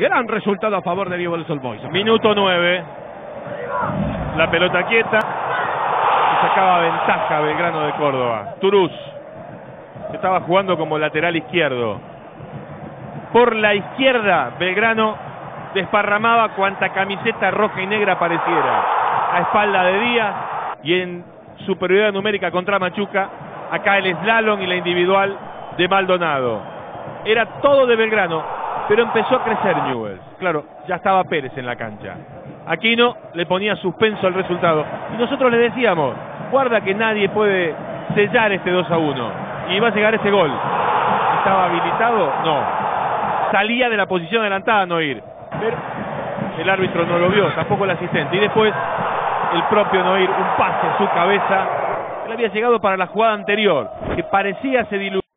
Gran resultado a favor de Diego del Boys. Minuto 9. La pelota quieta. Y sacaba ventaja Belgrano de Córdoba. Turús. Estaba jugando como lateral izquierdo. Por la izquierda, Belgrano desparramaba cuanta camiseta roja y negra apareciera. A espalda de Díaz y en superioridad numérica contra Machuca. Acá el slalom y la individual de Maldonado. Era todo de Belgrano pero empezó a crecer Newells. Claro, ya estaba Pérez en la cancha. Aquino le ponía suspenso al resultado. Y nosotros le decíamos, guarda que nadie puede sellar este 2 a 1. Y va a llegar ese gol. ¿Estaba habilitado? No. Salía de la posición adelantada no ir. Pero el árbitro no lo vio, tampoco el asistente. Y después el propio Noir, un pase en su cabeza. Él había llegado para la jugada anterior, que parecía se diluir.